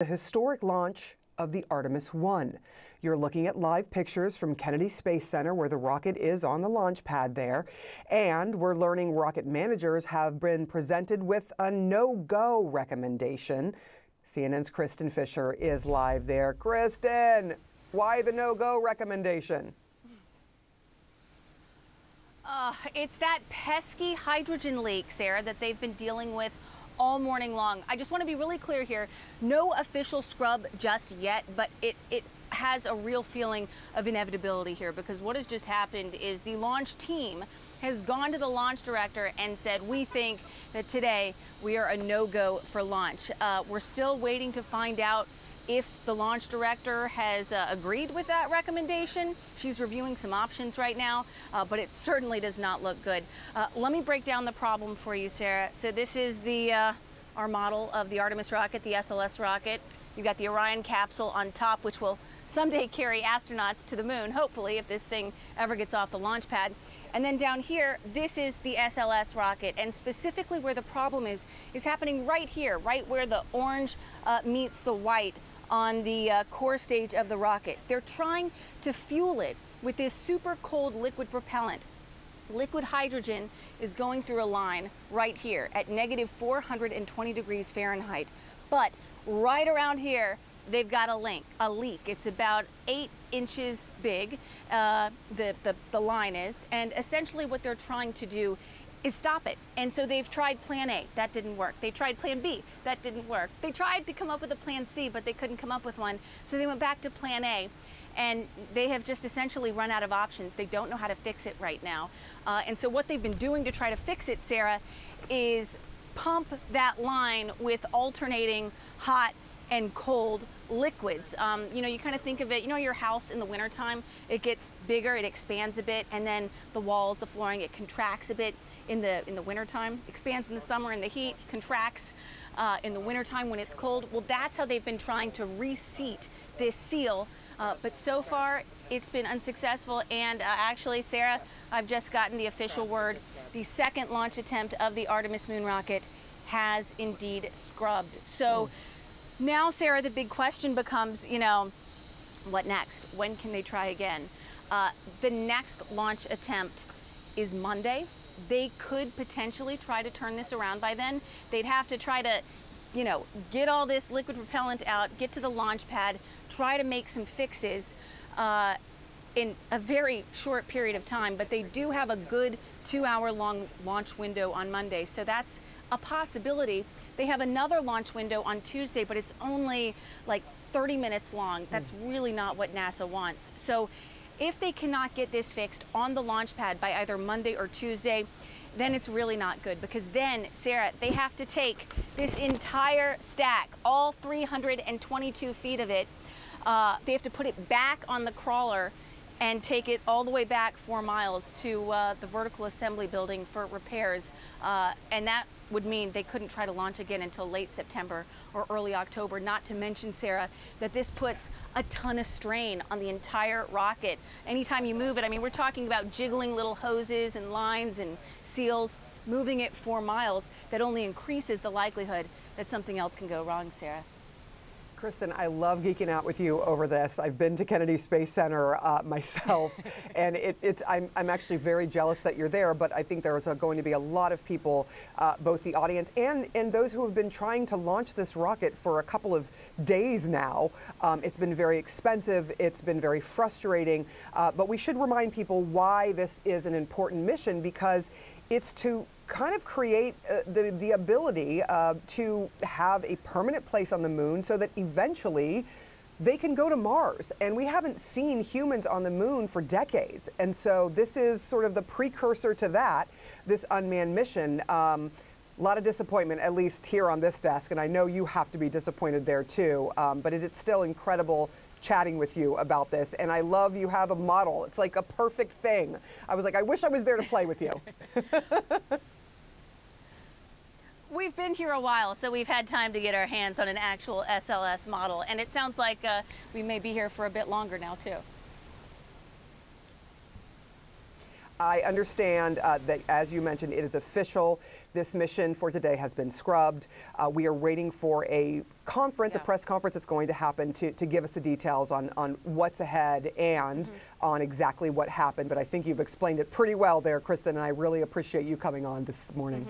The historic launch of the Artemis 1. You're looking at live pictures from Kennedy Space Center where the rocket is on the launch pad there. And we're learning rocket managers have been presented with a no-go recommendation. CNN's Kristin Fisher is live there. Kristin, why the no-go recommendation? Uh, it's that pesky hydrogen leak, Sarah, that they've been dealing with all morning long. I just want to be really clear here. No official scrub just yet, but it, it has a real feeling of inevitability here because what has just happened is the launch team has gone to the launch director and said, we think that today we are a no-go for launch. Uh, we're still waiting to find out if the launch director has uh, agreed with that recommendation. She's reviewing some options right now, uh, but it certainly does not look good. Uh, let me break down the problem for you, Sarah. So this is the uh, our model of the Artemis rocket, the SLS rocket. You've got the Orion capsule on top, which will someday carry astronauts to the moon, hopefully, if this thing ever gets off the launch pad. And then down here, this is the SLS rocket. And specifically where the problem is, is happening right here, right where the orange uh, meets the white on the uh, core stage of the rocket. They're trying to fuel it with this super cold liquid propellant. Liquid hydrogen is going through a line right here at negative 420 degrees Fahrenheit. But right around here, they've got a link, a leak. It's about eight inches big, uh, the, the, the line is. And essentially what they're trying to do is stop it. And so they've tried plan A, that didn't work. They tried plan B, that didn't work. They tried to come up with a plan C, but they couldn't come up with one. So they went back to plan A. And they have just essentially run out of options. They don't know how to fix it right now. Uh, and so what they've been doing to try to fix it, Sarah, is pump that line with alternating hot and cold liquids. Um, you know, you kind of think of it, you know, your house in the wintertime, it gets bigger, it expands a bit, and then the walls, the flooring, it contracts a bit in the in the wintertime, expands in the summer in the heat, contracts uh, in the wintertime when it's cold. Well, that's how they've been trying to reseat this seal. Uh, but so far, it's been unsuccessful. And uh, actually, Sarah, I've just gotten the official word. The second launch attempt of the Artemis moon rocket has indeed scrubbed. So. Now, Sarah, the big question becomes, you know, what next? When can they try again? Uh, the next launch attempt is Monday. They could potentially try to turn this around by then. They'd have to try to, you know, get all this liquid propellant out, get to the launch pad, try to make some fixes uh, in a very short period of time. But they do have a good two hour long launch window on Monday. So that's a possibility. They have another launch window on Tuesday, but it's only like 30 minutes long. That's mm. really not what NASA wants. So if they cannot get this fixed on the launch pad by either Monday or Tuesday, then it's really not good because then, Sarah, they have to take this entire stack, all 322 feet of it, uh, they have to put it back on the crawler and take it all the way back four miles to uh, the vertical assembly building for repairs. Uh, and that would mean they couldn't try to launch again until late September or early October. Not to mention, Sarah, that this puts a ton of strain on the entire rocket. Anytime you move it, I mean, we're talking about jiggling little hoses and lines and seals, moving it four miles, that only increases the likelihood that something else can go wrong, Sarah. Kristin, I love geeking out with you over this. I've been to Kennedy Space Center uh, myself, and it, it's, I'm, I'm, actually very jealous that you're there, but I think there's a, going to be a lot of people, uh, both the audience and, and those who have been trying to launch this rocket for a couple of days now. Um, it's been very expensive, it's been very frustrating, uh, but we should remind people why this is an important mission because it's to kind of create uh, the, the ability uh, to have a permanent place on the moon so that eventually they can go to Mars. And we haven't seen humans on the moon for decades. And so this is sort of the precursor to that, this unmanned mission. Um, a lot of disappointment, at least here on this desk, and I know you have to be disappointed there too. Um, but it is still incredible chatting with you about this, and I love you have a model. It's like a perfect thing. I was like, I wish I was there to play with you. We've been here a while, so we've had time to get our hands on an actual SLS model, and it sounds like uh, we may be here for a bit longer now, too. I understand uh, that, as you mentioned, it is official. this mission for today has been scrubbed. Uh, we are waiting for a conference, a press conference that's going to happen to, to give us the details on, on what's ahead and Mm-hmm. on exactly what happened. But I think you've explained it pretty well there, Kristin, and I really appreciate you coming on this morning.